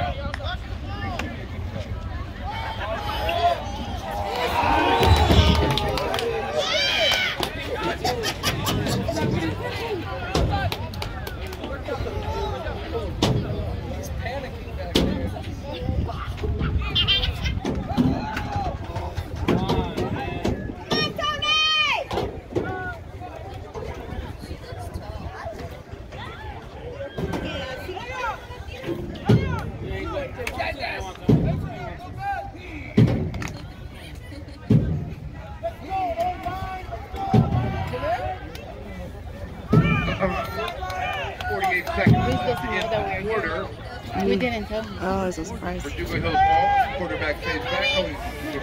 Go. Forty-eight seconds just to know end that the we're quarter. We didn't tell him. Oh, it's a surprise. Verdugo Hills ball, quarterback fades back, oh, to